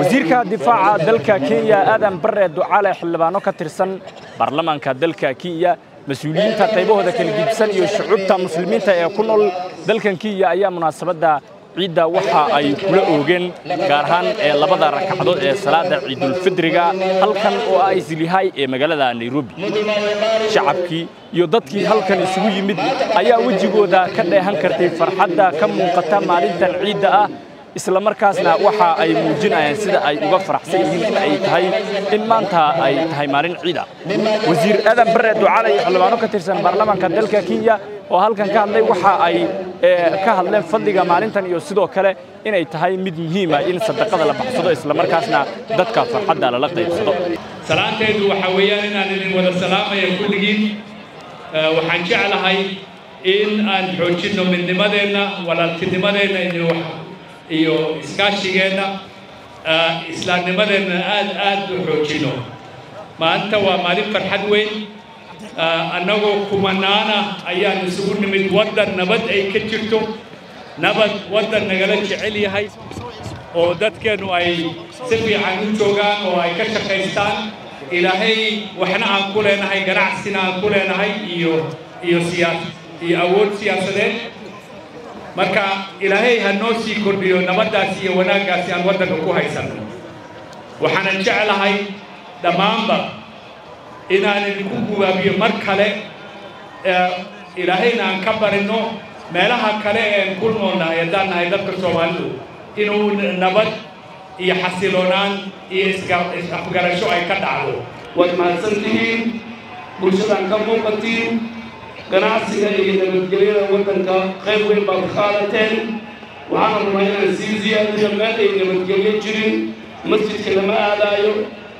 وزيرك الدفاع دلك كينيا آدم برد على حلبانو كترسن برلمانك دلك كينيا مسؤولين تطيبوه دك الجبسان يو شعوبتا مسلمين تا يكونو دلك كينيا ايا مناسبة دا ciidda waxa ay kula oogeen gaar ahaan ee labada ragcadood ee salaada ciidulfidriga halkan oo ah islihay ee magaalada nairobi. Shacabkii iyo dadkii halkan isugu yimid ayaa wejigooda ka dheehan kartay farxadda ka muuqata maalintan ciidda ah isla markaasna waxa ay muujinayaan sida ay uga faraxsan yihiin in ay tahay in maanta ay tahay maalin ciida. Wasiir aadan bare iyo xildhibaano ka tirsan baarlamaanka dalka kenya oo halkan ka hadlay waxa ay ka hadleen fadliga maalintan iyo sidoo kale inay tahay mid muhiima in sadaqada la baxsado isla markaasna dadka farxadda lala qaybsado. Salaanteedu waxa weeyaan inaan idin wada salaamaya kulligiin waxaan jeclahay in aan xoojinno midnimadeenna walaaltinimadeenna iyo iskaashigeenna islaamnimadeenna aad aad u xoojinno. Maanta waa maalin farxad weyn annagoo kumanaana ayaan isugu nimid waddan nabad ay ka jirto. Nabad waddan nagala jecel yahay. Oo dadkeennu ay si fiican u joogaan oo ay ka shaqaystaan. Ilaahay waxna aan ku leenahay ganacsina aan ku leenahay iyo iyo siyaas iyo awood siyaasadeed. Marka ilaahay ha noo sii kordhiyo nabaddaas iyo wanaaggaasi aan waddanka ku haysanno waxaanan jeclahay dhammaanba inaan idinku gubaabiyo mar kale ilaahayna aan ka barinno meelaha kale een ku noolnahay haddaan nahay dadka soomaalidu inuu nabad iyo xasiloonaan iyo is-afgarasho ay ka dhacdo. Waad mahadsantihiin bulshadaan ka muuqatiin ganacsiga iyo nabadgelyada waddanka qayb weyn baad qaadateen. Waxaana rabaa inaan sii ziyaadiyo meel ay nabadgelyo jirin masjidka lama aadaayo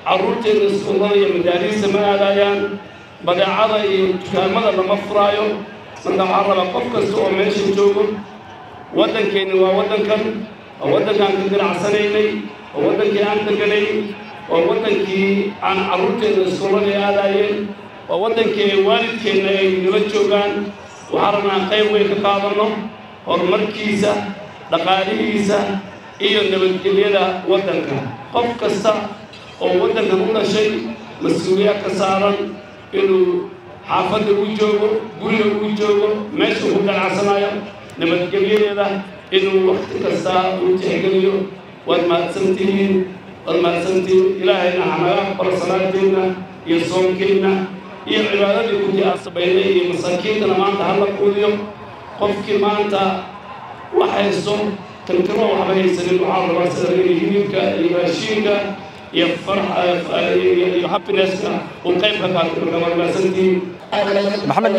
carruurteeda iskuullada iyo madaariista ma aadaayaan badeecada iyo dukaamada lama furaayo? Marka waxaan rabaa qof kasta oo meesha joogo waddankeenni waa waddankan waa waddankaan ka ganacsanaynay waa waddankii aan deganay waa waddankii aan carruurteeda iskuullada aadaayeen waa waddankii waalidkeenna ay nala joogaan waxaan rabnaa qayb weyn ka qaadanno horumarkiisa dhaqaalihiisa iyo nabadgelyada waddanka. Qof kasta oo waddankan u dhashay mas'uuliyaad ka saaran inuu xaafadda u joogo guriga u joogo meesha ku ganacsanayo nabadgelyadeeda inuu wakhti kasta uu tixgeliyo. Waad mahadsantihiin waad mahadsantihiin ilaahayna hanaga aqbalo salaadeenna iyo soonkeenna iyo cibaadadii samaynay iyo masaakiintana maanta hala quudiyo. Qofkii maanta wax haysto kankano waxba haysanin waxaa rabaa sida hilibka iyo raashiinka iyo iyo happinesska uu qayb ka qaato marka waad mahadsantihiin maxamed